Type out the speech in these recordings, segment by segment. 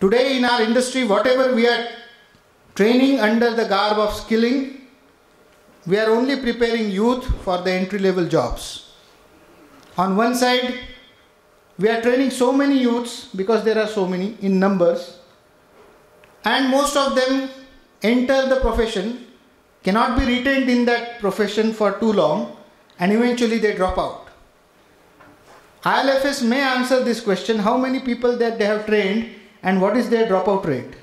Today in our industry, whatever we are training under the garb of skilling, we are only preparing youth for the entry level jobs. On one side, we are training so many youths because there are so many in numbers, and most of them enter the profession, cannot be retained in that profession for too long, and eventually they drop out. ILFS may answer this question how many people that they have trained and what is their dropout rate.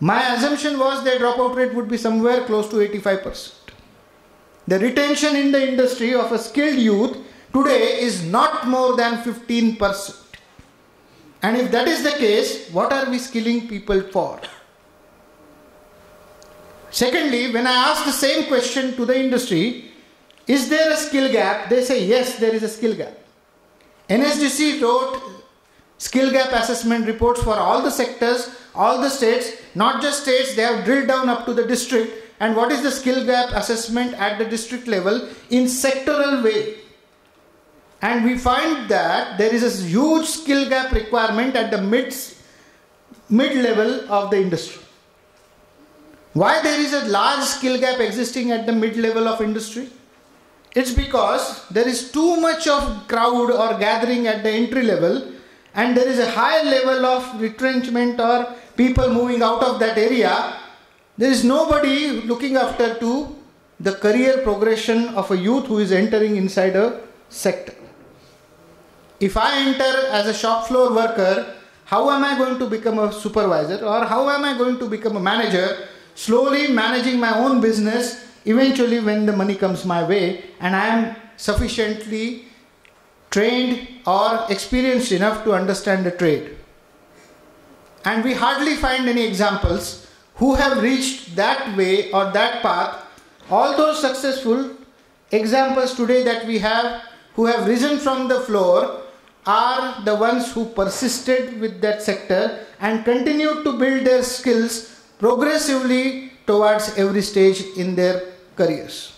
My assumption was their dropout rate would be somewhere close to 85%. The retention in the industry of a skilled youth today is not more than 15%. And if that is the case, what are we skilling people for? Secondly, when I ask the same question to the industry, is there a skill gap? They say yes, there is a skill gap. NSDC wrote skill gap assessment reports for all the sectors, all the states, not just states, they have drilled down up to the district. And what is the skill gap assessment at the district level in sectoral way? And we find that there is a huge skill gap requirement at the mid, mid level of the industry. Why there is a large skill gap existing at the mid level of industry? It's because there is too much of crowd or gathering at the entry level and there is a high level of retrenchment or people moving out of that area. There is nobody looking after to the career progression of a youth who is entering inside a sector. If I enter as a shop floor worker, how am I going to become a supervisor or how am I going to become a manager? Slowly managing my own business eventually when the money comes my way and I am sufficiently trained or experienced enough to understand the trade. And we hardly find any examples who have reached that way or that path. All those successful examples today that we have who have risen from the floor are the ones who persisted with that sector and continued to build their skills progressively towards every stage in their careers.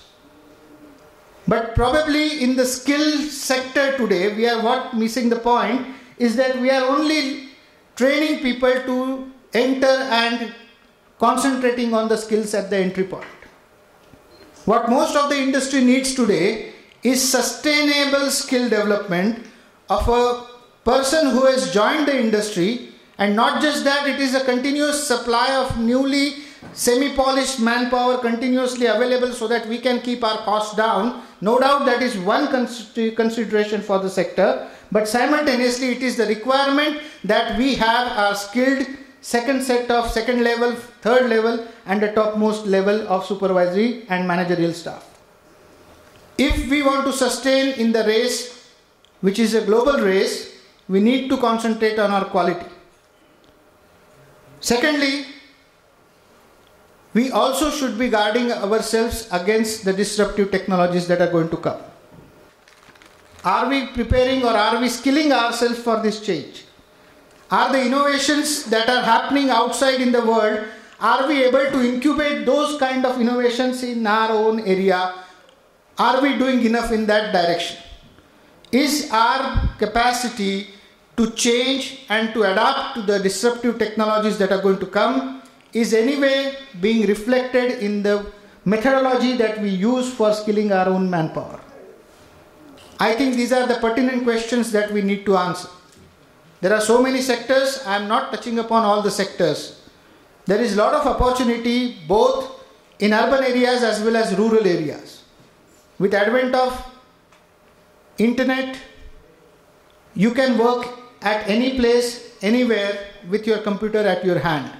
But probably in the skill sector today, we are what missing the point is that we are only training people to enter and concentrating on the skills at the entry point. What most of the industry needs today is sustainable skill development of a person who has joined the industry and not just that it is a continuous supply of newly semi-polished manpower continuously available so that we can keep our costs down. No doubt that is one consideration for the sector, but simultaneously it is the requirement that we have a skilled second set of second level, third level and the topmost level of supervisory and managerial staff. If we want to sustain in the race, which is a global race, we need to concentrate on our quality. Secondly, we also should be guarding ourselves against the disruptive technologies that are going to come. Are we preparing or are we skilling ourselves for this change? Are the innovations that are happening outside in the world, are we able to incubate those kind of innovations in our own area? Are we doing enough in that direction? Is our capacity to change and to adapt to the disruptive technologies that are going to come is anyway being reflected in the methodology that we use for skilling our own manpower? I think these are the pertinent questions that we need to answer. There are so many sectors, I am not touching upon all the sectors. There is a lot of opportunity both in urban areas as well as rural areas. With advent of internet, you can work at any place, anywhere with your computer at your hand.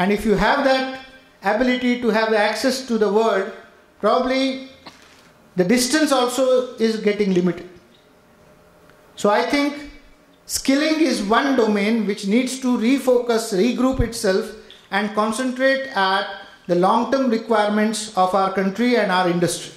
And if you have that ability to have access to the world, probably the distance also is getting limited. So I think skilling is one domain which needs to refocus, regroup itself, and concentrate at the long term requirements of our country and our industry.